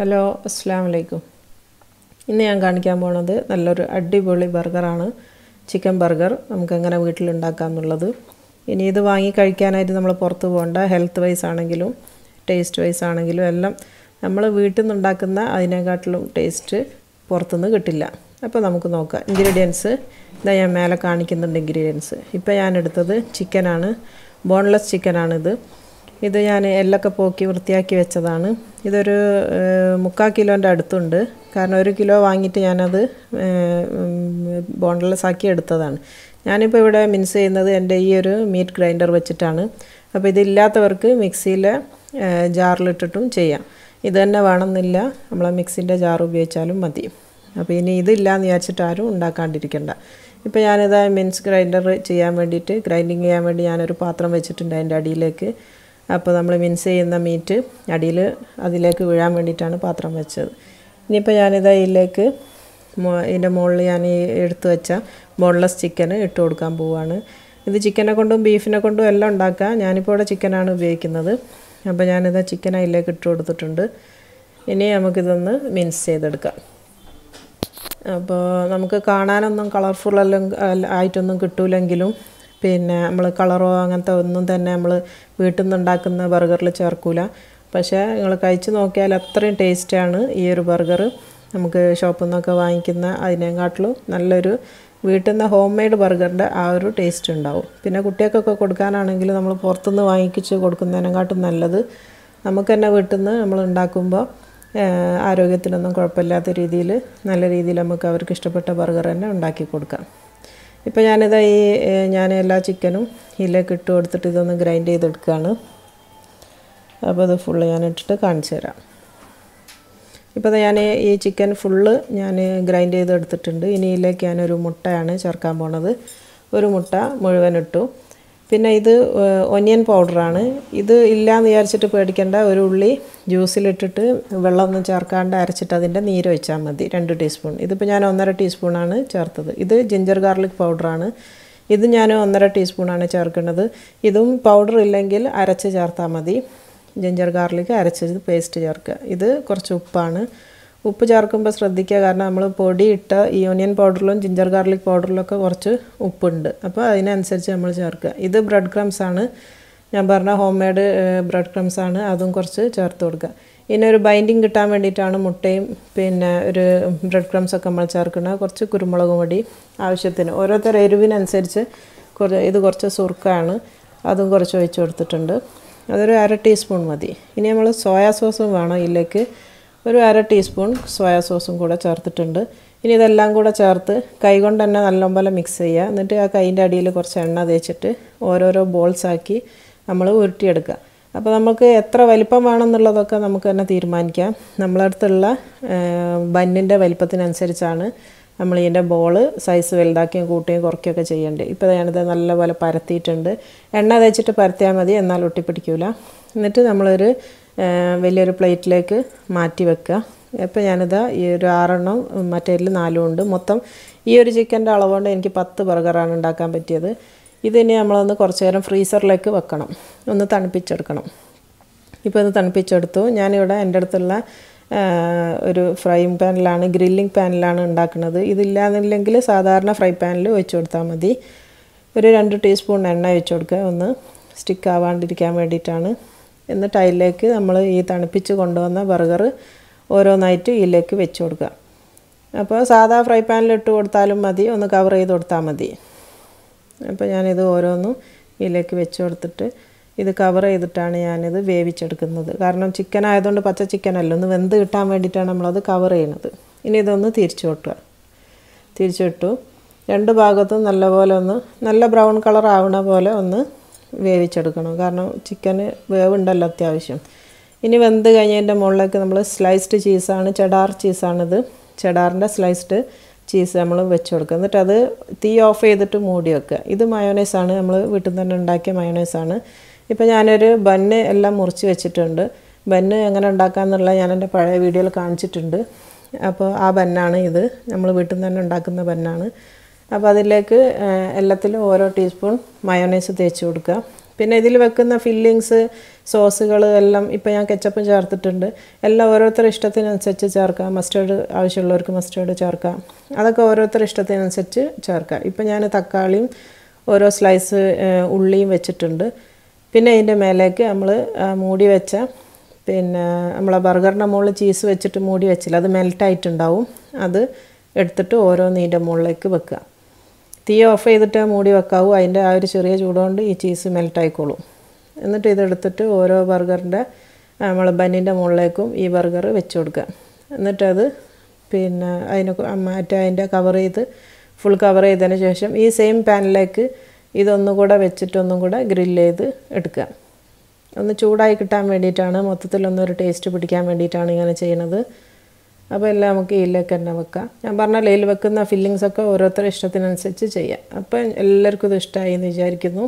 Hello അസ്സാം വലൈക്കും ഇന്ന് ഞാൻ കാണിക്കാൻ പോണത് നല്ലൊരു അടിപൊളി ബർഗറാണ്. ചിക്കൻ ബർഗർ നമുക്ക് എങ്ങനെ വീട്ടിലുണ്ടാക്കാം എന്നുള്ളത് ഇനി ഇത് വാങ്ങി കഴിക്കാനായിട്ട് നമ്മൾ പുറത്ത് പോകേണ്ട. ഹെൽത്ത് വൈസ് ആണെങ്കിലും ടേസ്റ്റ് വൈസ് ആണെങ്കിലും എല്ലാം നമ്മൾ വീട്ടിൽ നിന്നുണ്ടാക്കുന്ന അതിനെക്കാട്ടിലും ടേസ്റ്റ് പുറത്തുനിന്ന് കിട്ടില്ല. അപ്പോൾ നമുക്ക് നോക്കാം. ഇൻഗ്രീഡിയൻസ് ഇതാ ഞാൻ മേലെ കാണിക്കുന്നുണ്ട് ഇൻഗ്രീഡിയൻസ് ഇപ്പോൾ ഞാൻ എടുത്തത് ചിക്കനാണ് ബോൺലെസ് ചിക്കനാണിത് ഇത് ഞാൻ എല്ലൊക്കെ പോക്കി വൃത്തിയാക്കി വെച്ചതാണ്. ഇതൊരു മുക്കാൽ കിലോന്റെ അടുത്തുണ്ട്. കാരണം ഒരു കിലോ വാങ്ങിയിട്ട് ഞാനത് ബോണ്ടലെസ് ആക്കി എടുത്തതാണ്. ഞാനിപ്പോൾ ഇവിടെ മിൻസ് ചെയ്യുന്നത് എന്റെ ഈ ഒരു മീറ്റ് ഗ്രൈൻഡർ വെച്ചിട്ടാണ്. അപ്പോൾ ഇതില്ലാത്തവർക്ക് മിക്സിയിലെ ജാറിലിട്ടിട്ടും ചെയ്യാം. ഇത് തന്നെ വേണമെന്നില്ല. നമ്മൾ മിക്സിന്റെ ജാർ ഉപയോഗിച്ചാലും മതി. അപ്പോൾ ഇനി ഇതില്ലാന്ന് വിചാരിച്ചിട്ട് ആരും ഉണ്ടാക്കാണ്ടിരിക്കണ്ട. ഇപ്പോൾ ഞാനിത് മിൻസ് ഗ്രൈൻഡർ ചെയ്യാൻ വേണ്ടിയിട്ട് ഗ്രൈൻഡിങ് ചെയ്യാൻ വേണ്ടി ഞാനൊരു പാത്രം വെച്ചിട്ടുണ്ട് അതിന്റെ അടിയിലേക്ക്. അപ്പോൾ നമ്മൾ മിൻസ് ചെയ്യുന്ന മീറ്റ് അടിയിൽ അതിലേക്ക് വീഴാൻ വേണ്ടിയിട്ടാണ് പാത്രം വെച്ചത്. ഇനിയിപ്പോൾ ഞാനിത് ഇതിലേക്ക് ഇതിന്റെ മുകളിൽ ഞാൻ ഈ എടുത്തു വെച്ച ബോൺലെസ് ചിക്കൻ ഇട്ട് കൊടുക്കാൻ പോവുകയാണ് ഇത് ചിക്കനെ കൊണ്ടും ബീഫിനെ കൊണ്ടും എല്ലാം ഉണ്ടാക്കാം ഞാനിപ്പോൾ ഇവിടെ ചിക്കനാണ് ഉപയോഗിക്കുന്നത്. അപ്പോൾ ഞാനിത് ചിക്കൻ അതിലേക്ക് ഇട്ട് കൊടുത്തിട്ടുണ്ട്. ഇനി നമുക്കിതൊന്ന് മിൻസ് ചെയ്തെടുക്കാം. അപ്പോൾ നമുക്ക് കാണാനൊന്നും അല്ല ആയിട്ടൊന്നും കിട്ടൂലെങ്കിലും പിന്നെ നമ്മൾ കളറോ അങ്ങനത്തെ ഒന്നും തന്നെ നമ്മൾ വീട്ടിൽ നിന്ന് ഉണ്ടാക്കുന്ന ബർഗറിൽ ചേർക്കൂല. പക്ഷേ നിങ്ങൾ കഴിച്ച് നോക്കിയാൽ അത്രയും ടേസ്റ്റാണ് ഈ ഒരു ബർഗർ നമുക്ക് ഷോപ്പിൽ നിന്നൊക്കെ വാങ്ങിക്കുന്ന അതിനെക്കാട്ടിലും നല്ലൊരു വീട്ടിൽ നിന്ന് ഹോം മെയ്ഡ് ബർഗറിന്റെ ആ ഒരു ടേസ്റ്റ് ഉണ്ടാവും. പിന്നെ കുട്ടികൾക്കൊക്കെ കൊടുക്കാനാണെങ്കിൽ നമ്മൾ പുറത്തുനിന്ന് വാങ്ങിച്ച് കൊടുക്കുന്നതിനെക്കാട്ടും നല്ലത്. നമുക്ക് തന്നെ വീട്ടിൽ നിന്ന് നമ്മൾ ഉണ്ടാക്കുമ്പോൾ ആരോഗ്യത്തിനൊന്നും കുഴപ്പമില്ലാത്ത രീതിയിൽ നല്ല രീതിയിൽ നമുക്ക് അവർക്ക് ഇഷ്ടപ്പെട്ട ബർഗർ തന്നെ ഉണ്ടാക്കി കൊടുക്കാം. ഇപ്പോൾ ഞാനിത് ഈ ഞാൻ എല്ലാ ചിക്കനും ഇതിലേക്ക് ഇട്ട് കൊടുത്തിട്ട് ഇതൊന്ന് ഗ്രൈൻഡ് ചെയ്തെടുക്കുകയാണ് അപ്പോൾ ഇത് ഫുള്ള് ഞാൻ ഇട്ടിട്ട് കാണിച്ചു തരാം. ഇപ്പോൾ ഞാൻ ഈ ചിക്കൻ ഫുള്ള് ഞാൻ ഗ്രൈൻഡ് ചെയ്തെടുത്തിട്ടുണ്ട്. ഇനി ഇതിലേക്ക് ഞാനൊരു മുട്ടയാണ് ചേർക്കാൻ പോണത്. ഒരു മുട്ട മുഴുവൻ ഇട്ടു. പിന്നെ ഇത് ഒനിയൻ പൗഡറാണ് ഇത് ഇല്ലയെന്ന് വിചാരിച്ചിട്ട് പേടിക്കേണ്ട. ഒരു ഉള്ളി ജ്യൂസിലിട്ടിട്ട് വെള്ളമൊന്നും ചേർക്കാണ്ട് അരച്ചിട്ട് അതിന്റെ നീര് വെച്ചാൽ മതി. രണ്ട് ടീസ്പൂൺ ഇതിപ്പോൾ ഞാൻ ഒന്നര ടീസ്പൂണാണ് ചേർത്തത്. ഇത് ജിഞ്ചർ ഗാർലിക് പൗഡറാണ് ഇത് ഞാൻ ഒന്നര ടീസ്പൂണാണ് ചേർക്കുന്നത്. ഇതും പൗഡർ ഇല്ലെങ്കിൽ അരച്ച് ചേർത്താൽ മതി. ജിഞ്ചർ ഗാർലിക് അരച്ചത് പേസ്റ്റ് ചേർക്കുക. ഇത് കുറച്ച് ഉപ്പാണ്. ഉപ്പ് ചേർക്കുമ്പോൾ ശ്രദ്ധിക്കുക. കാരണം നമ്മൾ പൊടി ഇട്ട ഈ ഓനിയൻ പൗഡറിലും ജിഞ്ചർ ഗാർലിക് പൗഡറിലൊക്കെ കുറച്ച് ഉപ്പുണ്ട്. അപ്പോൾ അതിനനുസരിച്ച് നമ്മൾ ചേർക്കുക. ഇത് ബ്രെഡ് ക്രംസ് ആണ്. ഞാൻ പറഞ്ഞ ഹോം മെയ്ഡ് ബ്രെഡ് ക്രംസ് ആണ്. അതും കുറച്ച് ചേർത്ത് കൊടുക്കുക. ഇനി ഒരു ബൈൻഡിങ് കിട്ടാൻ വേണ്ടിയിട്ടാണ് മുട്ടയും പിന്നെ ഒരു ബ്രെഡ് ക്രംസ് ഒക്കെ നമ്മൾ ചേർക്കുന്നത്. കുറച്ച് കുരുമുളക് പൊടി ആവശ്യത്തിന്. ഓരോരുത്തർ എരിവിനനുസരിച്ച് കുറച്ച് ഇത് കുറച്ച് സുർക്കാണ് അതും കുറച്ച് ഒഴിച്ച് കൊടുത്തിട്ടുണ്ട്. അതൊരു അര ടീസ്പൂൺ മതി. ഇനി നമ്മൾ സോയാ സോസും വേണം ഇതിലേക്ക്. ഒരു അര ടീസ്പൂൺ സോയാ സോസും കൂടെ ചേർത്തിട്ടുണ്ട്. ഇനി ഇതെല്ലാം കൂടെ ചേർത്ത് കൈ കൊണ്ട് തന്നെ നല്ലപോലെ മിക്സ് ചെയ്യുക. എന്നിട്ട് ആ കൈന്റെ അടിയിൽ കുറച്ച് എണ്ണ തേച്ചിട്ട് ഓരോരോ ബോൾസ് ആക്കി നമ്മൾ ഉരുട്ടിയെടുക്കുക. അപ്പോൾ നമുക്ക് എത്ര വലിപ്പം വേണമെന്നുള്ളതൊക്കെ നമുക്ക് തന്നെ തീരുമാനിക്കാം. നമ്മളടുത്തുള്ള ബന്നിന്റെ വലിപ്പത്തിനനുസരിച്ചാണ് നമ്മൾ ഇതിന്റെ ബോൾ സൈസ് വലുതാക്കിയും കൂട്ടുകയും കുറയ്ക്കുകയൊക്കെ ചെയ്യേണ്ടത് ഇപ്പോൾ ഞാനിത് നല്ലപോലെ പരത്തിയിട്ടുണ്ട്. എണ്ണ തേച്ചിട്ട് പരത്തിയാൽ മതി എന്നാൽ ഒട്ടിപ്പിടിക്കില്ല എന്നിട്ട് നമ്മളൊരു വലിയൊരു പ്ലേറ്റിലേക്ക് മാറ്റി വെക്കുക. ഇപ്പോൾ ഞാനിത് ഈ ഒരു ആറെണ്ണം മറ്റേതിൽ നാലും ഉണ്ട്. മൊത്തം ഈ ഒരു ചിക്കന്റെ അളവുകൊണ്ട് എനിക്ക് പത്ത് ബർഗറാണ് ഉണ്ടാക്കാൻ പറ്റിയത്. ഇതിനി നമ്മളൊന്ന് കുറച്ച് നേരം ഫ്രീസറിലേക്ക് വെക്കണം. ഒന്ന് തണുപ്പിച്ചെടുക്കണം. ഇപ്പോൾ ഇത് തണുപ്പിച്ചെടുത്തു. ഞാനിവിടെ എന്റെ അടുത്തുള്ള ഒരു ഫ്രൈയിങ് പാനിലാണ് ഗ്രില്ലിംഗ് പാനിലാണ് ഉണ്ടാക്കുന്നത്. ഇതില്ലാന്നില്ലെങ്കിൽ സാധാരണ ഫ്രൈ പാനിൽ വെച്ച് കൊടുത്താൽ മതി. ഒരു രണ്ട് ടീസ്പൂൺ എണ്ണ വെച്ച് കൊടുക്കുക. ഒന്ന് സ്റ്റിക്ക് ആവാണ്ടിരിക്കാൻ വേണ്ടിയിട്ടാണ്. എന്നിട്ട് അതിലേക്ക് നമ്മൾ ഈ തണുപ്പിച്ച് കൊണ്ടുവന്ന ബർഗർ ഓരോന്നായിട്ട് ഇതിലേക്ക് വെച്ച് കൊടുക്കുക. അപ്പോൾ സാധാ ഫ്രൈ പാനിൽ ഇട്ട് കൊടുത്താലും മതി. ഒന്ന് കവർ ചെയ്ത് കൊടുത്താൽ മതി. അപ്പോൾ ഞാനിത് ഓരോന്നും ഇതിലേക്ക് വെച്ച് കൊടുത്തിട്ട് ഇത് കവർ ചെയ്തിട്ടാണ് ഞാനിത് വേവിച്ചെടുക്കുന്നത്. കാരണം ചിക്കൻ ആയതുകൊണ്ട് പച്ച ചിക്കൻ അല്ല. ഒന്ന് വെന്ത് കിട്ടാൻ വേണ്ടിയിട്ടാണ് നമ്മളത് കവർ ചെയ്യുന്നത് ഇനി ഇതൊന്ന് തിരിച്ചു വെട്ടുക. തിരിച്ചു വിട്ടു. രണ്ട് ഭാഗത്തും നല്ലപോലെ ഒന്ന് നല്ല ബ്രൗൺ കളർ ആവണ പോലെ ഒന്ന് വേവിച്ചെടുക്കണം. കാരണം ചിക്കന് വേവുണ്ടല്ലോ അത്യാവശ്യം. ഇനി വെന്ത് കഴിഞ്ഞതിന്റെ മുകളിലേക്ക് നമ്മൾ സ്ലൈസ്ഡ് ചീസാണ് ചെഡാർ ചീസാണിത് ചെഡാറിന്റെ സ്ലൈസ്ഡ് ചീസ് നമ്മൾ വെച്ച് കൊടുക്കുക. എന്നിട്ട് അത് തീ ഓഫ് ചെയ്തിട്ട് മൂടി വെക്കുക. ഇത് മയോണൈസാണ് നമ്മൾ വീട്ടിൽ തന്നെ ഉണ്ടാക്കിയ മയോണൈസാണ് ഇപ്പോൾ ഞാനൊരു ബന്ന് എല്ലാം മുറിച്ച് വെച്ചിട്ടുണ്ട്. ബന്ന് എങ്ങനെ ഉണ്ടാക്കാമെന്നുള്ള ഞാൻ എന്റെ പഴയ വീഡിയോയിൽ കാണിച്ചിട്ടുണ്ട്. അപ്പോൾ ആ ബന്നാണ് ഇത്. നമ്മൾ വീട്ടിൽ നിന്ന് തന്നെ ഉണ്ടാക്കുന്ന ബന്നാണ്. അപ്പോൾ അതിലേക്ക് എല്ലാത്തിലും ഓരോ ടീസ്പൂൺ മയോണൈസ് തേച്ച് കൊടുക്കുക. പിന്നെ ഇതിൽ വെക്കുന്ന ഫില്ലിങ്സ് സോസുകൾ എല്ലാം ഇപ്പോൾ ഞാൻ കെച്ചപ്പ് ചേർത്തിട്ടുണ്ട്. എല്ലാം ഓരോരുത്തരുടെ ഇഷ്ടത്തിനനുസരിച്ച് ചേർക്കാം മസ്റ്റേർഡ് ആവശ്യമുള്ളവർക്ക് മസ്റ്റേർഡ് ചേർക്കാം. അതൊക്കെ ഓരോരുത്തരുടെ ഇഷ്ടത്തിനനുസരിച്ച് ചേർക്കാം ഇപ്പം ഞാൻ തക്കാളിയും ഓരോ സ്ലൈസ് ഉള്ളിയും വെച്ചിട്ടുണ്ട്. പിന്നെ ഇതിന്റെ മേലേക്ക് നമ്മൾ മൂടി വെച്ച പിന്നെ നമ്മളെ ബർഗറിന്റെ മുകളിൽ ചീസ് വെച്ചിട്ട് മൂടി വെച്ചില്ല അത് മെൽട്ടായിട്ടുണ്ടാവും അത് എടുത്തിട്ട് ഓരോന്നീന്റെ മുകളിലേക്ക് വെക്കുക. തീ ഓഫ് ചെയ്തിട്ട് മൂടി വെക്കാവൂ അതിന്റെ ആ ഒരു ചെറിയ ചൂടുകൊണ്ട് ഈ ചീസ് മെൽട്ടായിക്കോളും എന്നിട്ട് ഇതെടുത്തിട്ട് ഓരോ ബർഗറിന്റെ നമ്മൾ ബന്നിന്റെ മുകളിലേക്കും ഈ ബർഗർ വെച്ച് കൊടുക്കുക. എന്നിട്ടത് പിന്നെ അതിനെ മറ്റേ അതിന്റെ കവർ ചെയ്ത് ഫുൾ കവർ ചെയ്തതിന് ശേഷം ഈ സെയിം പാനിലേക്ക് ഇതൊന്നും കൂടെ വെച്ചിട്ടൊന്നും കൂടെ ഗ്രില്ല് ചെയ്ത് എടുക്കുക. ഒന്ന് ചൂടായി കിട്ടാൻ വേണ്ടിയിട്ടാണ് മൊത്തത്തിലൊന്നൊരു ടേസ്റ്റ് പിടിക്കാൻ വേണ്ടിയിട്ടാണ് ഇങ്ങനെ ചെയ്യണത്. അപ്പോൾ എല്ലാം നമുക്ക് ഇതിലേക്ക് തന്നെ വെക്കാം. ഞാൻ പറഞ്ഞ ഇതിൽ വെക്കുന്ന ഫില്ലിങ്സൊക്കെ ഓരോരുത്തരുടെ ഇഷ്ടത്തിനനുസരിച്ച് ചെയ്യാം. അപ്പം എല്ലാവർക്കും ഇത് ഇഷ്ടമായി എന്ന് വിചാരിക്കുന്നു.